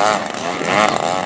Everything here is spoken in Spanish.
¡Ah, muy!